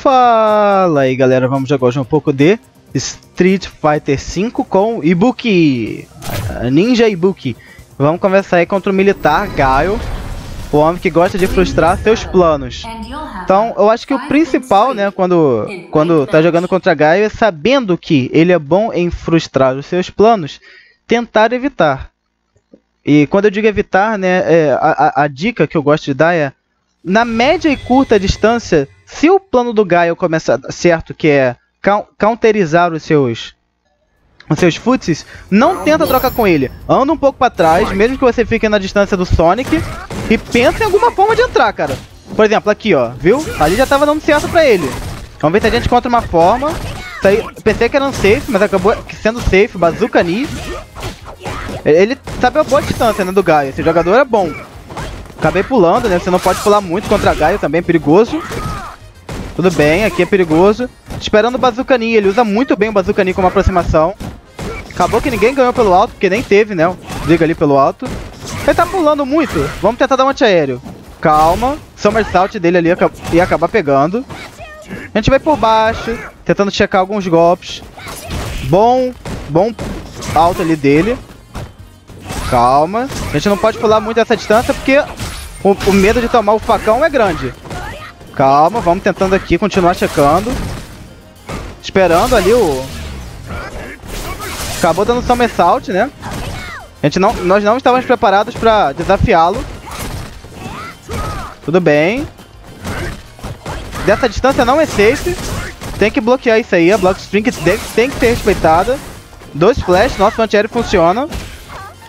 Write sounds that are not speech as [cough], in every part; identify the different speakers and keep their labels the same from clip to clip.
Speaker 1: Fala aí galera, vamos hoje um pouco de Street Fighter V com Ibuki, Ninja Ibuki. Vamos conversar aí contra o militar Gaio, o homem que gosta de frustrar seus planos. Então, eu acho que o principal, né, quando, quando tá jogando contra Gaio é sabendo que ele é bom em frustrar os seus planos, tentar evitar. E quando eu digo evitar, né, é, a, a, a dica que eu gosto de dar é na média e curta distância, se o plano do Gaio começar certo, que é counterizar os seus os seus futsis, não tenta trocar com ele. Anda um pouco para trás, mesmo que você fique na distância do Sonic, e pensa em alguma forma de entrar, cara. Por exemplo, aqui, ó, viu? Ali já tava dando certo pra ele. Vamos ver se a gente encontra uma forma. Aí, pensei que era um safe, mas acabou sendo safe. Bazooka Ni. Ele sabe a boa distância, né, do Gaio. Esse jogador é bom. Acabei pulando, né? Você não pode pular muito contra Gaio também, é perigoso. Tudo bem, aqui é perigoso. Esperando o Bazooka ele usa muito bem o Bazooka como aproximação. Acabou que ninguém ganhou pelo alto, porque nem teve, né? Liga ali pelo alto. Ele tá pulando muito. Vamos tentar dar um antiaéreo. Calma. Somersault dele ali ia acabar pegando. A gente vai por baixo, tentando checar alguns golpes. Bom, bom alto ali dele. Calma. A gente não pode pular muito essa distância porque o, o, medo de tomar o facão é grande. Calma, vamos tentando aqui, continuar checando. Esperando ali o... Acabou dando somersault, né? A gente não, nós não estávamos preparados para desafiá-lo. Tudo bem. Dessa distância não é safe. Tem que bloquear isso aí. A block string tem que ser respeitada. Dois flash, nosso antiaéreo funciona.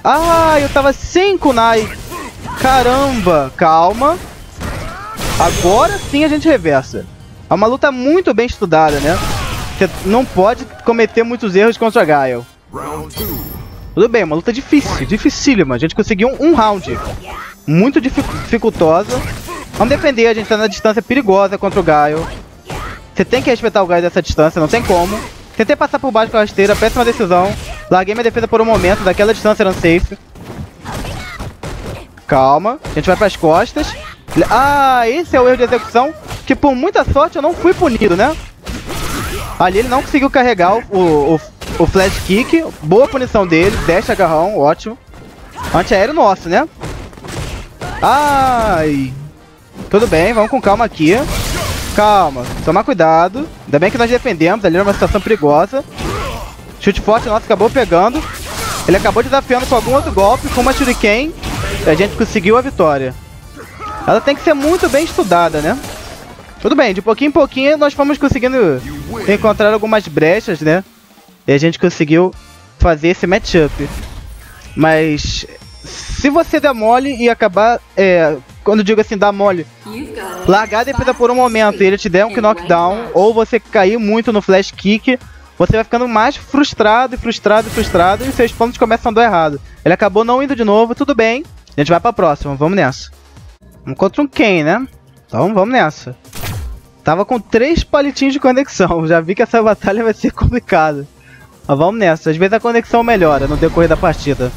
Speaker 1: Ah, eu tava sem kunai. Caramba, calma. Agora sim a gente reversa. É uma luta muito bem estudada, né? Você não pode cometer muitos erros contra Gaio. Tudo bem, uma luta difícil, dificílima. A gente conseguiu um, round. Muito dificultosa. Vamos defender, a gente tá na distância perigosa contra o Gaio. Você tem que respeitar o Gaio dessa distância, não tem como. Tentei passar por baixo com a rasteira, péssima decisão. Larguei minha defesa por um momento, daquela distância era safe. Calma, a gente vai pras costas. Ah, esse é o erro de execução, que por muita sorte eu não fui punido, né? Ali ele não conseguiu carregar o, o, o flash kick. Boa punição dele, dash agarrão, ótimo. Antiaéreo nosso, né? Ai. Tudo bem, vamos com calma aqui. Calma, tomar cuidado. Ainda bem que nós defendemos, ali era uma situação perigosa. Chute forte nosso acabou pegando. Ele acabou desafiando com algum outro golpe, com uma Shuriken. E a gente conseguiu a vitória. Ela tem que ser muito bem estudada, né? Tudo bem, de pouquinho em pouquinho nós fomos conseguindo encontrar algumas brechas, né? E a gente conseguiu fazer esse matchup. Mas se você der mole e acabar, é, quando digo assim, dar mole, largar a defesa por um momento e ele te der um knockdown, ou você cair muito no flash kick, você vai ficando mais frustrado e frustrado e frustrado e seus planos começam a dar errado. Ele acabou não indo de novo, tudo bem. A gente vai pra próxima, vamos nessa. Contra um Ken, né? Então vamos nessa. Tava com três palitinhos de conexão, [laughs] já vi que essa batalha vai ser complicada. Mas vamos nessa, às vezes a conexão melhora no decorrer da partida.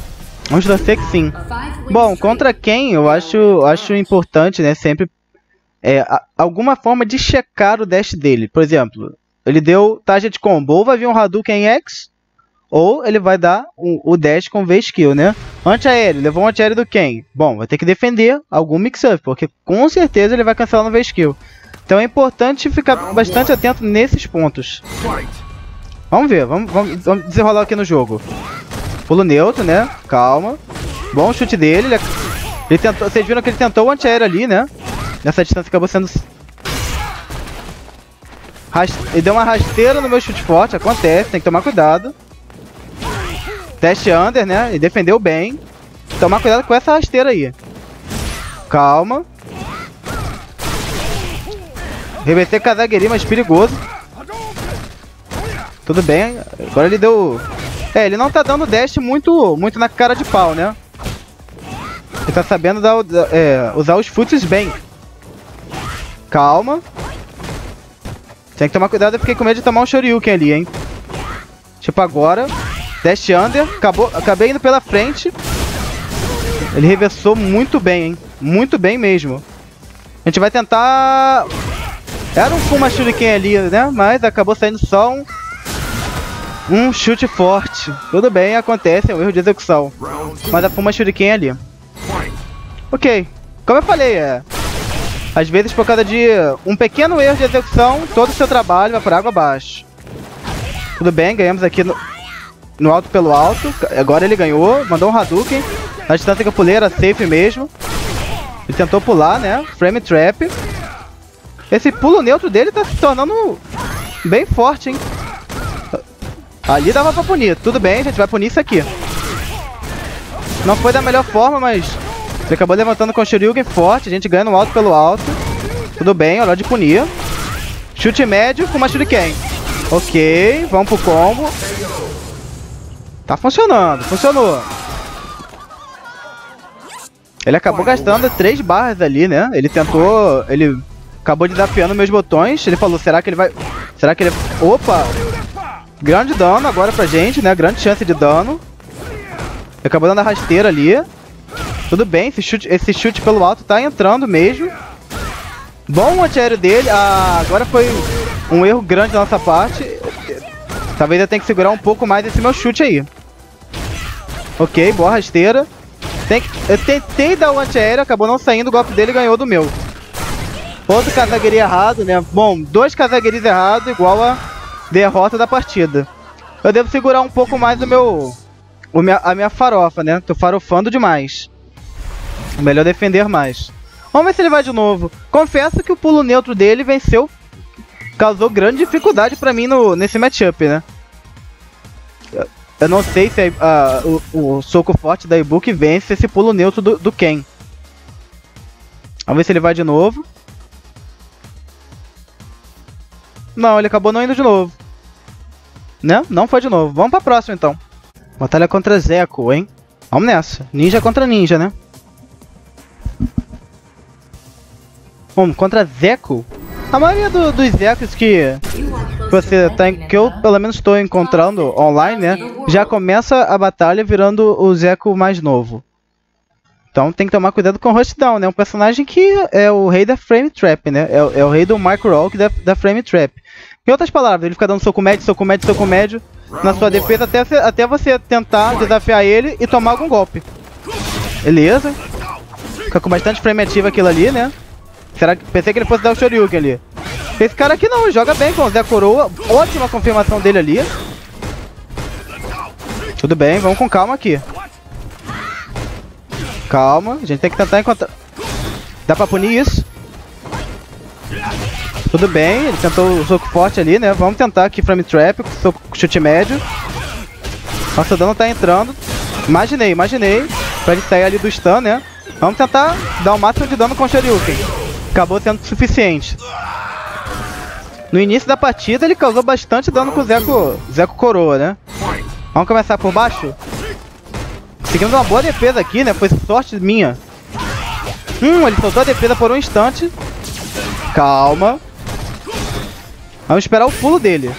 Speaker 1: Vamos torcer que sim. Bom, contra quem eu acho, acho importante, né, sempre é, alguma forma de checar o dash dele. Por exemplo, ele deu target combo, ou vai vir um Hadouken X, ou ele vai dar o, o dash com V-Skill, né? Anti-aéreo, levou um anti-aéreo do Ken. Bom, vai ter que defender algum mix-up, porque com certeza ele vai cancelar no V-Skill. Então é importante ficar bastante atento nesses pontos. Vamos ver, vamos, vamos, vamos desenrolar aqui no jogo. Pulo neutro, né? Calma. Bom chute dele. Ele, ele tentou, vocês viram que ele tentou o anti-aéreo ali, né? Nessa distância acabou sendo ele deu uma rasteira no meu chute forte, acontece, tem que tomar cuidado. Teste under, né? E defendeu bem. Tomar cuidado com essa rasteira aí. Calma. Reverter Kazagiri, mas perigoso. Tudo bem. Agora ele deu... É, ele não tá dando dash muito, muito na cara de pau, né? Ele tá sabendo dar, é, usar os foots bem. Calma. Tem que tomar cuidado, eu fiquei com medo de tomar um Shoryuken ali, hein. Tipo agora. Dash under. Acabou, acabei indo pela frente. Ele reversou muito bem, hein. Muito bem mesmo. A gente vai tentar... Era um Fuma Shuriken ali, né? Mas acabou saindo só um... Um chute forte. Tudo bem, acontece, é um erro de execução. Mas a Fuma Shuriken é ali. Ok. Como eu falei, é... Às vezes, por causa de um pequeno erro de execução, todo o seu trabalho vai por água abaixo. Tudo bem, ganhamos aqui no, no alto pelo alto. Agora ele ganhou, mandou um Hadouken. Na distância que eu pulei era safe mesmo. Ele tentou pular, né? Frame Trap. Esse pulo neutro dele tá se tornando bem forte, hein? Ali dava pra punir. Tudo bem, a gente vai punir isso aqui. Não foi da melhor forma, mas ele acabou levantando com o Shoryuken forte. A gente ganha no alto pelo alto. Tudo bem, hora de punir. Chute médio com uma Shuriken. Ok, vamos pro combo. Tá funcionando, funcionou. Ele acabou gastando três barras ali, né? Ele tentou... Ele acabou desafiando meus botões. Ele falou, será que ele vai... Será que ele... Opa! Grande dano agora pra gente, né? Grande chance de dano. Acabou dando a rasteira ali. Tudo bem, esse chute, esse chute pelo alto tá entrando mesmo. Bom antiaéreo dele. Ah, agora foi um erro grande da nossa parte. Talvez eu tenha que segurar um pouco mais esse meu chute aí. Ok, boa rasteira. Tem, eu tentei dar o antiaéreo, acabou não saindo. O golpe dele ganhou do meu. Outro Kazagueri errado, né? Bom, dois Kazagueris errados igual a derrota da partida. Eu devo segurar um pouco mais o meu... O minha, a minha farofa, né? Tô farofando demais. Melhor defender mais. Vamos ver se ele vai de novo. Confesso que o pulo neutro dele venceu. Causou grande dificuldade pra mim no, nesse matchup, né? Eu não sei se uh, o, o, soco forte da Ibuki vence esse pulo neutro do, do Ken. Vamos ver se ele vai de novo. Não, ele acabou não indo de novo. Né? Não foi de novo. Vamos pra próxima, então. Batalha contra Zeko, hein? Vamos nessa. Ninja contra ninja, né? Bom, contra Zeco, a maioria do, dos Zekos que você tá, que eu pelo menos estou encontrando online, né, já começa a batalha virando o Zeco mais novo. Então tem que tomar cuidado com o Rushdown, né? Um personagem que é o rei da Frame Trap, né? É, é o rei do Micro Rock da, da Frame Trap. Em outras palavras, ele fica dando soco médio, soco médio, soco médio na sua defesa até, até você tentar desafiar ele e tomar algum golpe. Beleza. Fica com bastante frame ativo aquilo ali, né? Será que... Pensei que ele fosse dar o Shoryuken ali. Esse cara aqui não, joga bem com o Zé Coroa. Ótima confirmação dele ali. Tudo bem, vamos com calma aqui. Calma, a gente tem que tentar encontrar... Dá pra punir isso. Tudo bem, ele tentou o soco forte ali, né? Vamos tentar aqui frame trap, soco, chute médio. Nossa, o dano tá entrando. Imaginei, imaginei. Pra ele sair ali do stun, né? Vamos tentar dar o máximo de dano com o Shoryuken acabou sendo suficiente. No início da partida ele causou bastante dano com o Zeco, Zeco Coroa, né? Vamos começar por baixo? Seguimos uma boa defesa aqui, né? Foi sorte minha. Hum, ele soltou a defesa por um instante. Calma. Vamos esperar o pulo dele.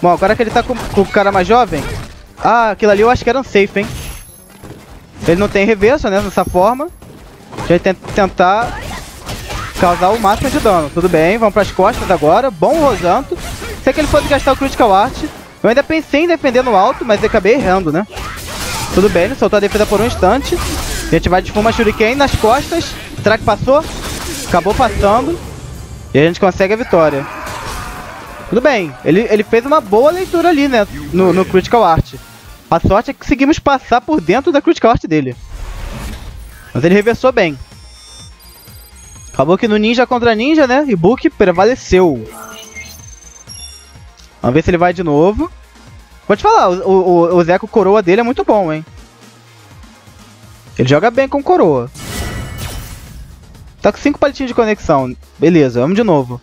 Speaker 1: Bom, agora que ele tá com, com o cara mais jovem... Ah, aquilo ali eu acho que era um safe, hein? Ele não tem reverso, né? Dessa forma. Gente tentar causar o máximo de dano. Tudo bem, vamos para as costas agora. Bom Rosanto. Sei que ele fosse gastar o Critical Art. Eu ainda pensei em defender no alto, mas acabei errando, né? Tudo bem, ele soltou a defesa por um instante. A gente vai de Fuma Shuriken nas costas. Será que passou? Acabou passando. E a gente consegue a vitória. Tudo bem, ele, ele fez uma boa leitura ali, né? No, no Critical Art. A sorte é que conseguimos passar por dentro da Critical Art dele. Mas ele reversou bem. Acabou que no ninja contra ninja, né? Ibuki prevaleceu. Vamos ver se ele vai de novo. Vou te falar, o, o, o Zeco coroa dele é muito bom, hein? Ele joga bem com coroa. Tá com 5 palitinhos de conexão. Beleza, vamos de novo.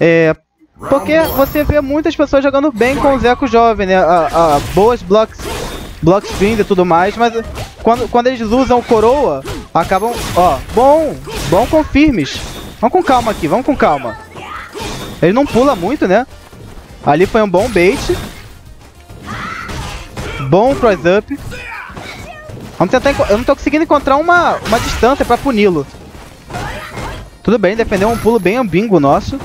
Speaker 1: É... Porque você vê muitas pessoas jogando bem com o Zeco jovem, né? A, a, boas blocks, block streams e tudo mais, mas quando, quando eles usam coroa, acabam... Ó, bom, bom com firmes. Vamos com calma aqui, vamos com calma. Ele não pula muito, né? Ali foi um bom bait. Bom cross up. Vamos tentar... Eu não tô conseguindo encontrar uma, uma distância pra puni-lo. Tudo bem, defendeu um pulo bem ambingo nosso.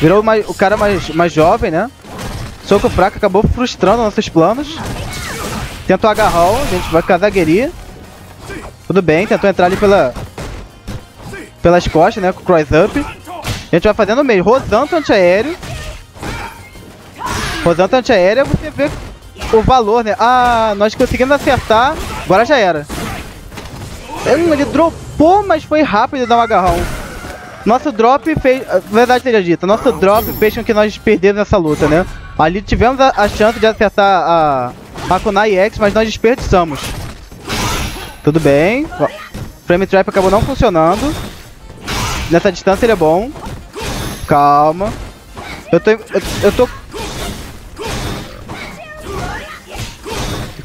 Speaker 1: Virou mais, o cara mais, mais jovem, né? Soco fraco acabou frustrando nossos planos. Tentou agarrar, a gente vai Kazagueri. Tudo bem, tentou entrar ali pela... Pelas costas, né? Com o cross up. A gente vai fazendo o meio. Rosanto antiaéreo. Rosanto antiaéreo, você vê o valor, né? Ah, nós conseguimos acertar. Agora já era. Ele dropou, mas foi rápido dar um agarrão. Nosso drop fez... Verdade seja dita, nosso drop fez com que nós perdemos essa luta, né? Ali tivemos a, a chance de acertar a, a Kunai X, mas nós desperdiçamos. Tudo bem. Frame Trap acabou não funcionando. Nessa distância ele é bom. Calma. Eu tô... Eu, eu tô...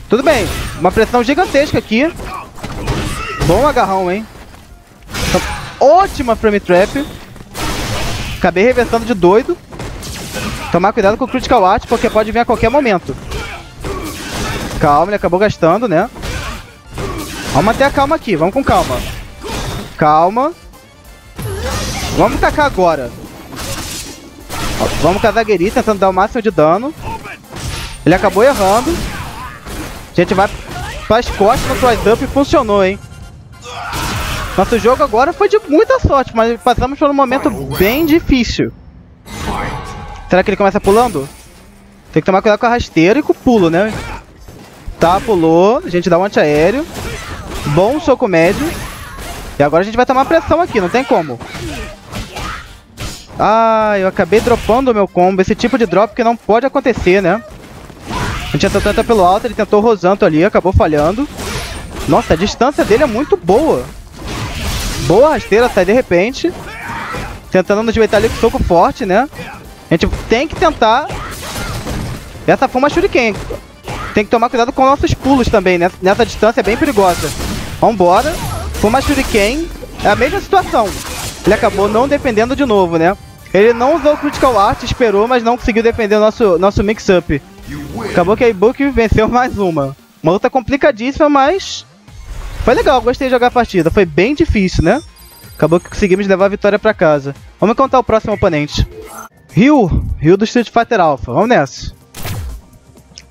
Speaker 1: Tudo bem. Uma pressão gigantesca aqui. Bom agarrão, hein? Ótima frame trap. Acabei reversando de doido. Tomar cuidado com o Critical Art, porque pode vir a qualquer momento. Calma, ele acabou gastando, né? Vamos manter a calma aqui, vamos com calma. Calma. Vamos tacar agora. Vamos com a Zagueri, tentando dar o máximo de dano. Ele acabou errando. A gente vai para as costas no cross up e funcionou, hein? Nosso jogo agora foi de muita sorte, mas passamos por um momento bem difícil. Será que ele começa pulando? Tem que tomar cuidado com a rasteira e com o pulo, né? Tá, pulou. A gente dá um antiaéreo. Bom soco médio. E agora a gente vai tomar pressão aqui, não tem como. Ah, eu acabei dropando o meu combo. Esse tipo de drop que não pode acontecer, né? A gente tentou tentar pelo alto, ele tentou rosanto ali, acabou falhando. Nossa, a distância dele é muito boa. Boa rasteira, sai de repente. Tentando nos meter ali com soco forte, né? A gente tem que tentar... Essa foi uma shuriken. Tem que tomar cuidado com nossos pulos também, né? Nessa distância é bem perigosa. Vambora. Foi uma shuriken. É a mesma situação. Ele acabou não defendendo de novo, né? Ele não usou o Critical Art, esperou, mas não conseguiu defender o nosso, nosso mix-up. Acabou que a Ibuki venceu mais uma. Uma luta complicadíssima, mas foi legal, gostei de jogar a partida. Foi bem difícil, né? Acabou que conseguimos levar a vitória pra casa. Vamos contar o próximo oponente. Ryu. Ryu do Street Fighter Alpha. Vamos nessa.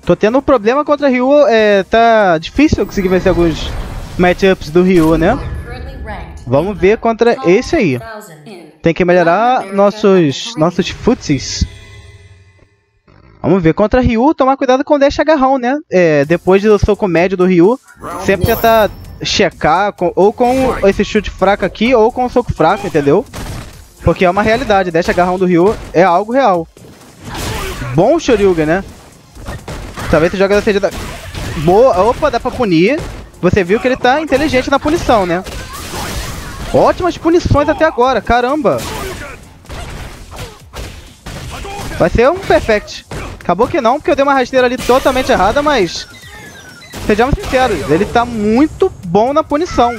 Speaker 1: Tô tendo um problema contra Ryu. É, tá difícil conseguir vencer alguns matchups do Ryu, né? Vamos ver contra esse aí. Tem que melhorar nossos, nossos footsies. Vamos ver. Contra Ryu, tomar cuidado com o dash agarrão, né? É, depois do soco médio do Ryu, sempre tentar checar com, ou com esse chute fraco aqui ou com o soco fraco, entendeu? Porque é uma realidade, deixa agarrão do Ryu é algo real. Bom Shoryuga, né? Talvez esse jogador seja da... Boa, opa, dá pra punir. Você viu que ele tá inteligente na punição, né? Ótimas punições até agora, caramba. Vai ser um perfect. Acabou que não, porque eu dei uma rasteira ali totalmente errada, mas Sejamos sinceros, ele tá muito bom na punição.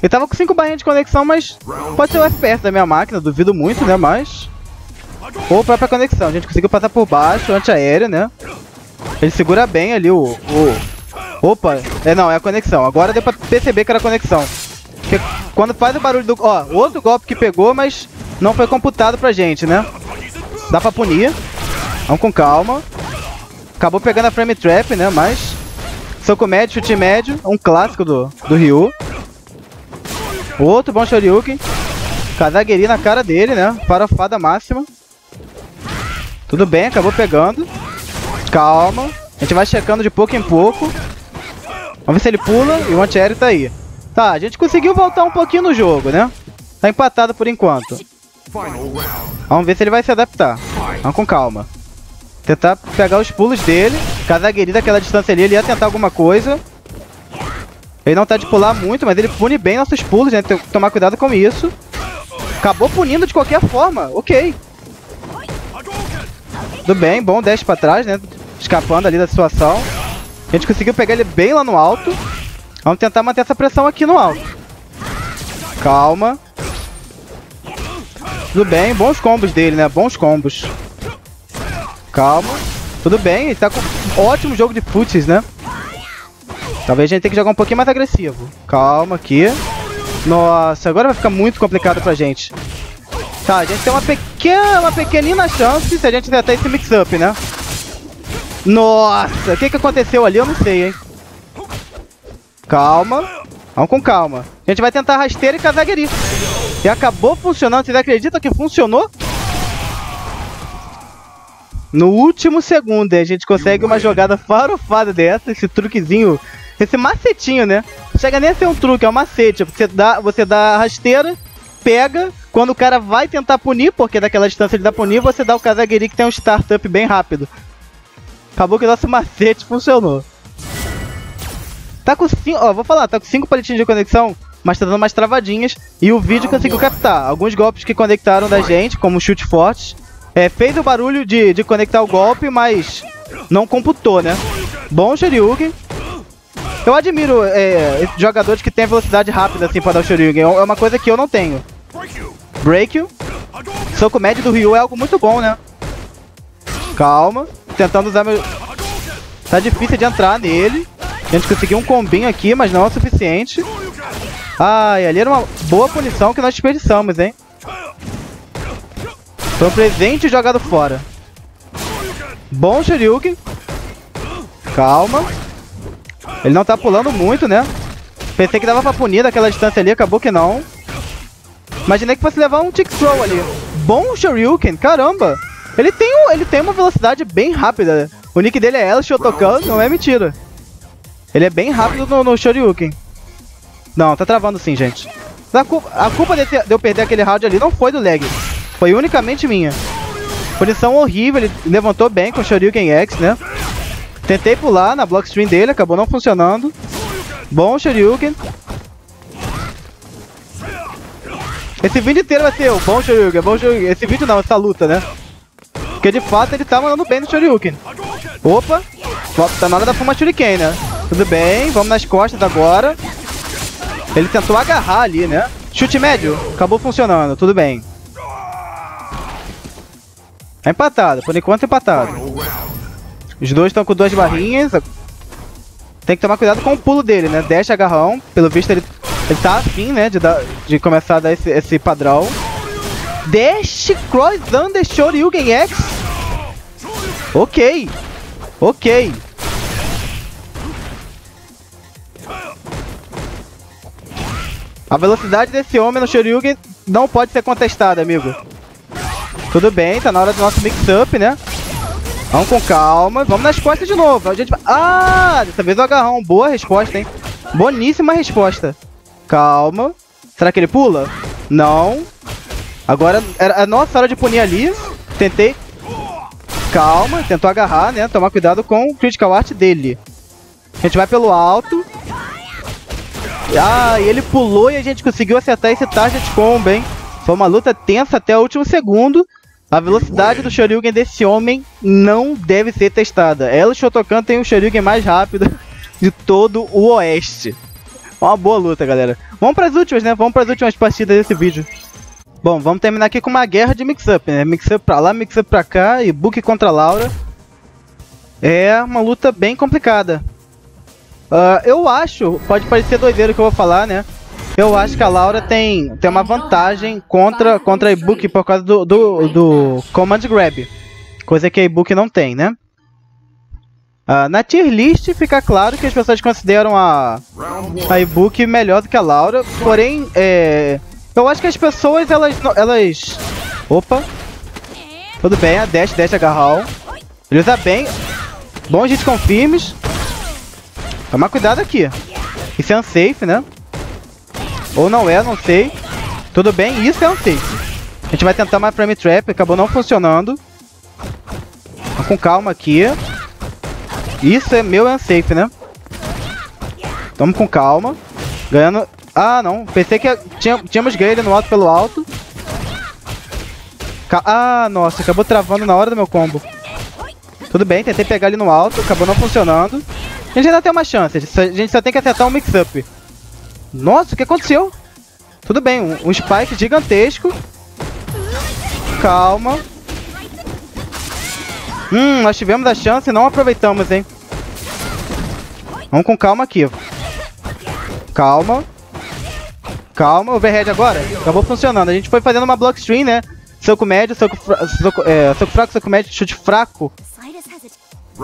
Speaker 1: Ele tava com 5 barrinhas de conexão, mas pode ser o FPS da minha máquina, duvido muito, né? Mas. Ou própria conexão. A gente conseguiu passar por baixo, antiaéreo, né? Ele segura bem ali o, o. Opa! É não, é a conexão. Agora deu pra perceber que era a conexão. Porque quando faz o barulho do. Ó, outro golpe que pegou, mas não foi computado pra gente, né? Dá pra punir. Vamos com calma. Acabou pegando a frame trap, né? Mas. Soco médio, chute médio. Um clássico do, do Ryu. Outro bom Shoryuken. Kazagiri na cara dele, né? Farofada máxima. Tudo bem, acabou pegando. Calma. A gente vai checando de pouco em pouco. Vamos ver se ele pula e o antiaéreo tá aí. Tá, a gente conseguiu voltar um pouquinho no jogo, né? Tá empatado por enquanto. Vamos ver se ele vai se adaptar. Vamos com calma. Tentar pegar os pulos dele. Casagueri daquela distância ali, ele ia tentar alguma coisa. Ele não tá de pular muito, mas ele pune bem nossos pulos, né? Tem que tomar cuidado com isso. Acabou punindo de qualquer forma. Ok. Tudo bem, bom dash pra trás, né? Escapando ali da situação. A gente conseguiu pegar ele bem lá no alto. Vamos tentar manter essa pressão aqui no alto. Calma. Tudo bem, bons combos dele, né? Bons combos. Calma. Tudo bem, ele tá com ótimo jogo de futs, né? Talvez a gente tenha que jogar um pouquinho mais agressivo. Calma aqui. Nossa, agora vai ficar muito complicado pra gente. Tá, a gente tem uma pequena, uma pequenina chance se a gente acertar esse mix-up, né? Nossa, o que que aconteceu ali? Eu não sei, hein? Calma. Vamos com calma. A gente vai tentar rasteira e Kazagiri. E acabou funcionando. Vocês acreditam que funcionou? No último segundo, a gente consegue uma jogada farofada dessa, esse truquezinho, esse macetinho, né? Chega nem a ser um truque, é um macete. Você dá, você dá a rasteira, pega, quando o cara vai tentar punir, porque daquela distância ele dá punir, você dá o Kazagiri que tem um startup bem rápido. Acabou que o nosso macete funcionou. Tá com 5, ó, vou falar, tá com 5 palitinhos de conexão, mas tá dando mais travadinhas. E o vídeo conseguiu captar alguns golpes que conectaram da gente, como chute forte. É, fez o barulho de, de conectar o golpe, mas não computou, né? Bom Shoryuken. Eu admiro é, jogadores que têm velocidade rápida assim para dar o Shoryuken. É uma coisa que eu não tenho. Break you. Soco médio do Ryu é algo muito bom, né? Calma. Tentando usar meu... Tá difícil de entrar nele. A gente conseguiu um combinho aqui, mas não é o suficiente. Ai, ali era uma boa punição que nós desperdiçamos, hein? Foi um presente jogado fora. Bom Shoryuken. Calma. Ele não tá pulando muito, né? Pensei que dava pra punir daquela distância ali, acabou que não. Imaginei que fosse levar um Tick Throw ali. Bom Shoryuken, caramba. Ele tem, um, ele tem uma velocidade bem rápida. O nick dele é El Shotokan, não é mentira. Ele é bem rápido no, no Shoryuken. Não, tá travando sim, gente. A culpa, a culpa de, de eu perder aquele round ali não foi do lag. Foi unicamente minha. Posição horrível, ele levantou bem com o Shoryuken X, né? Tentei pular na blockstream dele, acabou não funcionando. Bom Shoryuken. Esse vídeo inteiro vai ser o bom Shoryuken, bom Shoryuken. Esse vídeo não, essa luta, né? Porque de fato ele tá mandando bem no Shoryuken. Opa! Tá na hora da Fuma Shuriken, né? Tudo bem, vamos nas costas agora. Ele tentou agarrar ali, né? Chute médio, acabou funcionando, tudo bem. É empatado, por enquanto é empatado. Os dois estão com duas barrinhas. Tem que tomar cuidado com o pulo dele, né? Dash agarrão. Pelo visto ele, ele tá afim, né? De, dar, de começar a dar esse, esse padrão. Dash Cross Under Shoryuken X. Ok. Ok. A velocidade desse homem no Shoryuken não pode ser contestada, amigo. Tudo bem, tá na hora do nosso mix-up, né? Vamos com calma. Vamos nas costas de novo. A gente vai... Ah, dessa vez o agarrão. Boa resposta, hein? Boníssima resposta. Calma. Será que ele pula? Não. Agora era a nossa hora de punir ali. Tentei. Calma. Tentou agarrar, né? Tomar cuidado com o critical art dele. A gente vai pelo alto. Ah, e ele pulou e a gente conseguiu acertar esse target combo, hein? Foi uma luta tensa até o último segundo. A velocidade do Shoryuken desse homem não deve ser testada. Ela Shotokan tem o Shoryuken mais rápido [laughs] de todo o oeste. Uma boa luta, galera. Vamos para as últimas, né? Vamos para as últimas partidas desse vídeo. Bom, vamos terminar aqui com uma guerra de mix-up, né? Mix-up pra lá, mix-up pra cá e Book contra Laura. É uma luta bem complicada. Uh, eu acho, pode parecer doideiro que eu vou falar, né? Eu acho que a Laura tem, tem uma vantagem contra, contra a Ibuki por causa do, do, do Command Grab. Coisa que a Ibuki não tem, né? Uh, na tier list fica claro que as pessoas consideram a, a Ibuki melhor do que a Laura. Porém, é, eu acho que as pessoas, elas... elas opa. Tudo bem, a Dash, Dash agarrar. Ele usa bem. Bom hit confirmes. Tomar cuidado aqui. Isso é unsafe, né? Ou não é, não sei. Tudo bem, isso é um safe. A gente vai tentar uma frame trap, acabou não funcionando. Vamos com calma aqui. Isso é meu unsafe, né? Tamo com calma. Ganhando... Ah, não. Pensei que tinha, tínhamos ganho ele no alto pelo alto. Ah, nossa. Acabou travando na hora do meu combo. Tudo bem, tentei pegar ele no alto. Acabou não funcionando. A gente ainda tem uma chance. A gente só tem que acertar um mix-up. Nossa, o que aconteceu? Tudo bem, um, um spike gigantesco. Calma. Hum, nós tivemos a chance e não aproveitamos, hein? Vamos com calma aqui. Calma. Calma, overhead agora. Acabou funcionando. A gente foi fazendo uma block stream, né? soco médio, soco, soco, é, soco fraco, soco médio, chute fraco.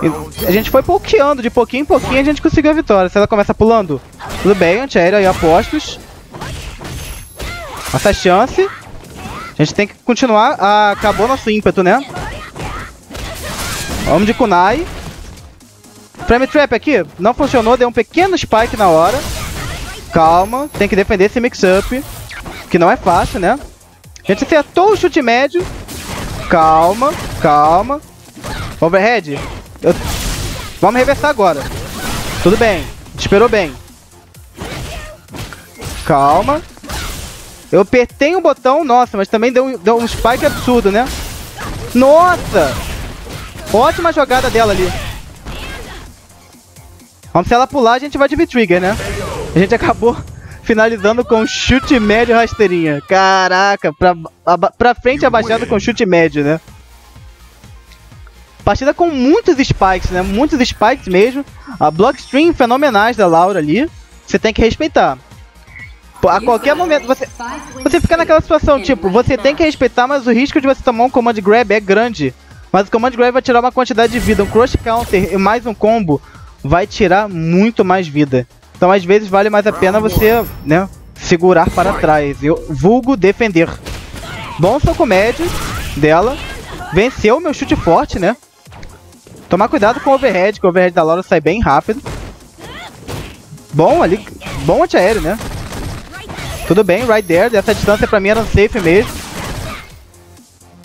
Speaker 1: E a gente foi pokeando, de pouquinho em pouquinho a gente conseguiu a vitória. Se ela começa pulando, tudo bem, antiaéreo aí apostos. Nossa chance. A gente tem que continuar. Ah, acabou nosso ímpeto, né? Vamos de Kunai. Frame Trap aqui, não funcionou, deu um pequeno spike na hora. Calma, tem que defender esse mix-up, que não é fácil, né? A gente acertou o chute médio. Calma, calma. Overhead. Eu... Vamos reversar agora. Tudo bem, esperou bem. Calma. Eu apertei um botão, nossa, mas também deu, deu um spike absurdo, né? Nossa! Ótima jogada dela ali. Vamos se ela pular, a gente vai de V-Trigger, né? A gente acabou finalizando com chute médio rasteirinha. Caraca, pra, pra frente abaixado com chute médio, né? Partida com muitos spikes, né? Muitos spikes mesmo. A blockstream fenomenais da Laura ali. Você tem que respeitar. A qualquer momento você, você fica naquela situação, tipo, você tem que respeitar, mas o risco de você tomar um command grab é grande. Mas o command grab vai tirar uma quantidade de vida, um crush counter e mais um combo vai tirar muito mais vida. Então às vezes vale mais a pena você, né, segurar para trás. Eu vulgo defender. Bom soco médio dela. Venceu meu chute forte, né? Tomar cuidado com o overhead, que o overhead da Laura sai bem rápido. Bom ali, bom antiaéreo, né? Tudo bem, right there. Dessa distância pra mim era safe mesmo.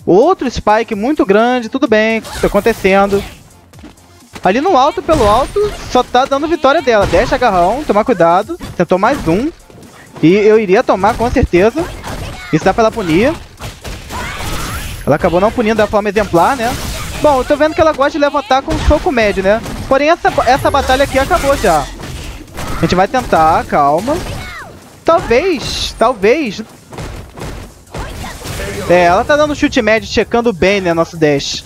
Speaker 1: Outro spike muito grande, tudo bem, tá acontecendo. Ali no alto, pelo alto, só tá dando vitória dela. Deixa agarrão, tomar cuidado. Tentou mais um. E eu iria tomar, com certeza. Isso dá pra ela punir. Ela acabou não punindo da forma exemplar, né? Bom, eu tô vendo que ela gosta de levantar com soco médio, né? Porém, essa, essa batalha aqui acabou já. A gente vai tentar, calma. Talvez, talvez... É, ela tá dando chute médio, checando bem, né, nosso dash.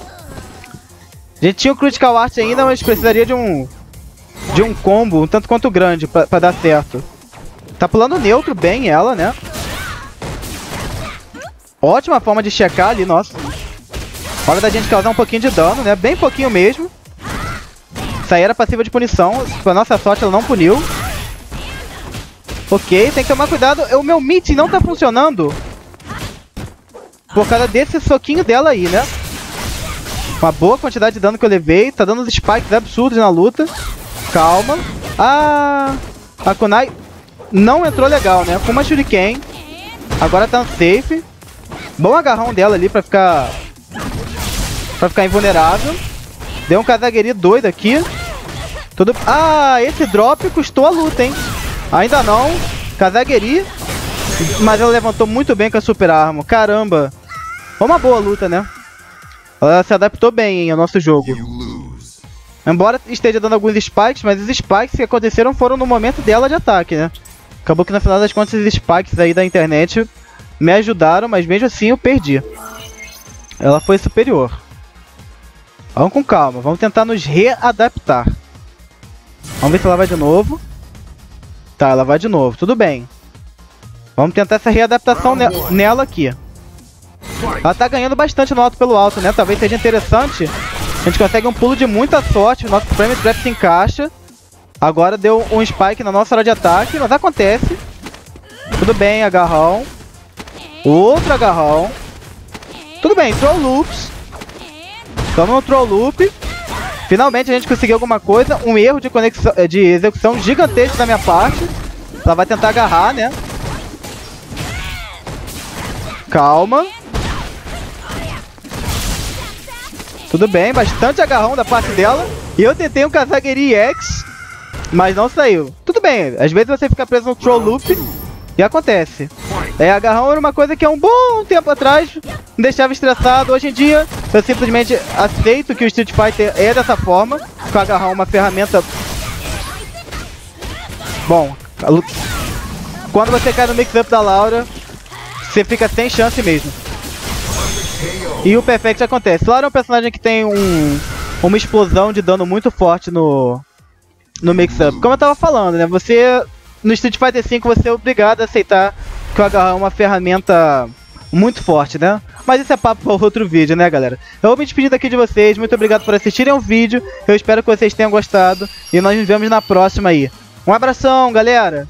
Speaker 1: A gente tinha o Critical Art ainda, mas precisaria de um de um combo um tanto quanto grande pra, pra dar certo. Tá pulando neutro bem ela, né? Ótima forma de checar ali, nossa. Hora da gente causar um pouquinho de dano, né? Bem pouquinho mesmo. Isso aí era passiva de punição. Com a nossa sorte, ela não puniu. Ok, tem que tomar cuidado. O meu meeting não tá funcionando. Por causa desse soquinho dela aí, né? Uma boa quantidade de dano que eu levei. Tá dando uns spikes absurdos na luta. Calma. Ah, a Kunai não entrou legal, né? Com uma Shuriken. Agora tá safe. Bom agarrão dela ali pra ficar... Pra ficar invulnerável. Deu um Kazagiri doido aqui. Tudo... Ah, esse drop custou a luta, hein? Ainda não. Kazagiri. Mas ela levantou muito bem com a Super Armor. Caramba. Foi uma boa luta, né? Ela se adaptou bem hein, ao nosso jogo. Embora esteja dando alguns spikes, mas os spikes que aconteceram foram no momento dela de ataque, né? Acabou que no final das contas esses spikes aí da internet me ajudaram, mas mesmo assim eu perdi. Ela foi superior. Vamos com calma, vamos tentar nos readaptar. Vamos ver se ela vai de novo. Tá, ela vai de novo, tudo bem. Vamos tentar essa readaptação ne nela aqui. Ela tá ganhando bastante no alto pelo alto, né? Talvez seja interessante. A gente consegue um pulo de muita sorte. O nosso frame trap se encaixa. Agora deu um spike na nossa hora de ataque, mas acontece. Tudo bem, agarrão. Outro agarrão. Tudo bem, throw loops. Estamos no throw loop. Finalmente a gente conseguiu alguma coisa. Um erro de, conexão, de execução gigantesco da minha parte. Ela vai tentar agarrar, né? Calma. Tudo bem, bastante agarrão da parte dela. E eu tentei um Kazagiri X, mas não saiu. Tudo bem, às vezes você fica preso no Troll Loop e acontece. É, agarrão era uma coisa que há um bom tempo atrás me deixava estressado. Hoje em dia, eu simplesmente aceito que o Street Fighter é dessa forma. O agarrão uma ferramenta... Bom, quando você cai no mix-up da Laura, você fica sem chance mesmo. E o Perfect acontece. Claro, é um personagem que tem um, uma explosão de dano muito forte no, no mix-up. Como eu tava falando, né? Você, no Street Fighter V, você é obrigado a aceitar que o agarrão é uma ferramenta muito forte, né? Mas isso é papo para outro vídeo, né, galera? Eu vou me despedir daqui de vocês. Muito obrigado por assistirem o vídeo. Eu espero que vocês tenham gostado. E nós nos vemos na próxima aí. Um abração, galera!